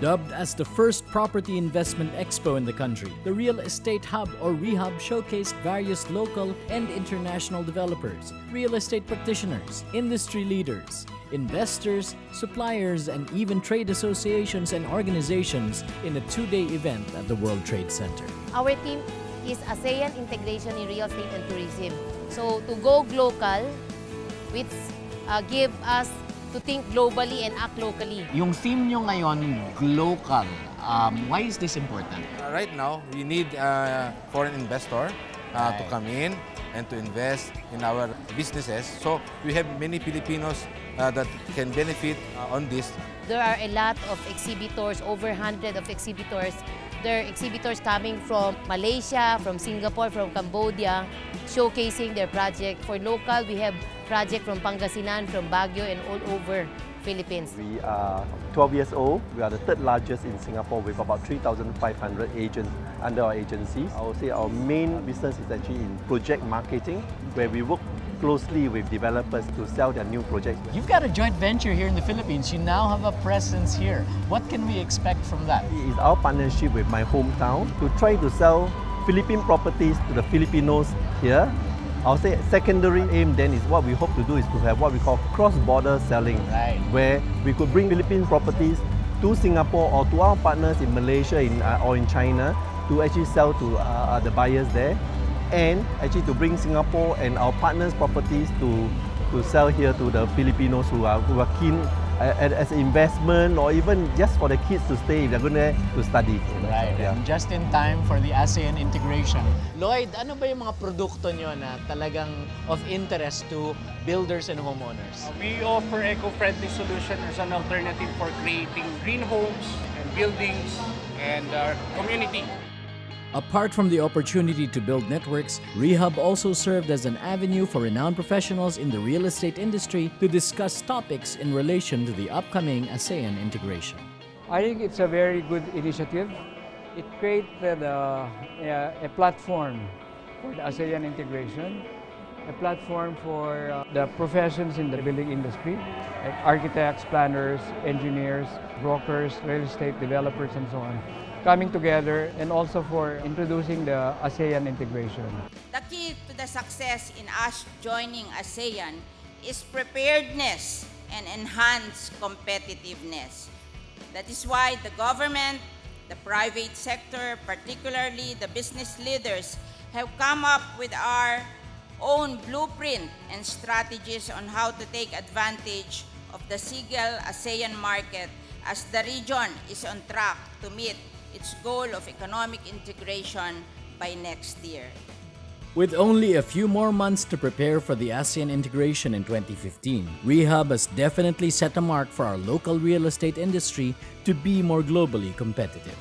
Dubbed as the first property investment expo in the country, the Real Estate Hub or ReHub showcased various local and international developers, real estate practitioners, industry leaders, investors, suppliers, and even trade associations and organizations in a two-day event at the World Trade Center. Our team is ASEAN integration in real estate and tourism. So to go local, which uh, give us to think globally and act locally. Yung theme nyo ngayon, local. Um, why is this important? Uh, right now, we need a foreign investor uh, to come in and to invest in our businesses. So we have many Filipinos uh, that can benefit uh, on this. There are a lot of exhibitors, over 100 of exhibitors. There are exhibitors coming from Malaysia, from Singapore, from Cambodia, showcasing their project. For local, we have project from Pangasinan, from Baguio, and all over Philippines. We are 12 years old. We are the third largest in Singapore with about 3,500 agents under our agency. I would say our main business is actually in project marketing, where we work closely with developers to sell their new projects. You've got a joint venture here in the Philippines. You now have a presence here. What can we expect from that? It is our partnership with my hometown to try to sell Philippine properties to the Filipinos here I'll say secondary aim then is what we hope to do is to have what we call cross-border selling, Right. where we could bring Philippine properties to Singapore or to our partners in Malaysia in, uh, or in China to actually sell to uh, the buyers there, and actually to bring Singapore and our partners' properties to to sell here to the Filipinos who are who are keen uh, as an investment or even just for the kids to stay if they're going there to study. you know. Right, Yeah. and just in time for the ASEAN integration. Lloyd, ano ba yung mga produkto nyo na talagang of interest to builders and homeowners? We offer eco-friendly solution as an alternative for creating green homes and buildings and our community. Apart from the opportunity to build networks, Rehub also served as an avenue for renowned professionals in the real estate industry to discuss topics in relation to the upcoming ASEAN integration. I think it's a very good initiative. It created a, a, a platform for the ASEAN integration, a platform for uh, the professions in the building industry, like architects, planners, engineers, brokers, real estate developers, and so on, coming together, and also for introducing the ASEAN integration. The key to the success in us joining ASEAN is preparedness and enhanced competitiveness. That is why the government, the private sector, particularly the business leaders, have come up with our own blueprint and strategies on how to take advantage of the Sigel ASEAN market as the region is on track to meet its goal of economic integration by next year. With only a few more months to prepare for the ASEAN integration in 2015, Rehub has definitely set a mark for our local real estate industry to be more globally competitive.